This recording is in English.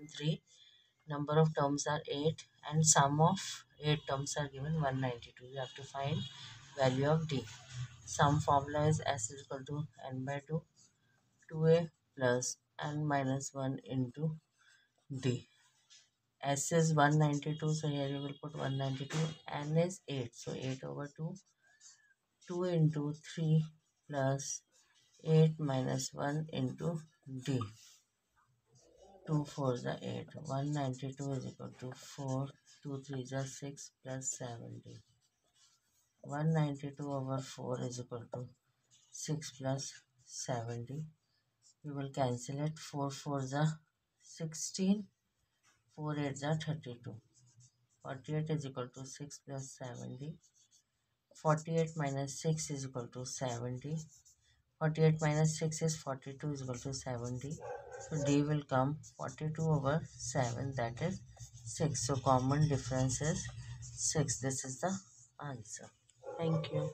given 3 number of terms are 8 and sum of 8 terms are given 192 you have to find value of d. Sum formula is s is equal to n by 2 2a plus n minus 1 into d. S is 192 so here you will put 192 n is 8 so 8 over 2 2 into 3 plus 8 minus 1 into d two four the eight. One ninety two is equal to four. Two three the six plus seventy. One ninety two over four is equal to six plus seventy. We will cancel it. Four four the sixteen. Four eight the thirty two. Forty eight is equal to six plus seventy. Forty eight minus six is equal to seventy. Forty eight minus six is forty two is equal to seventy. So d will come 42 over 7 that is 6 so common difference is 6 this is the answer. Thank you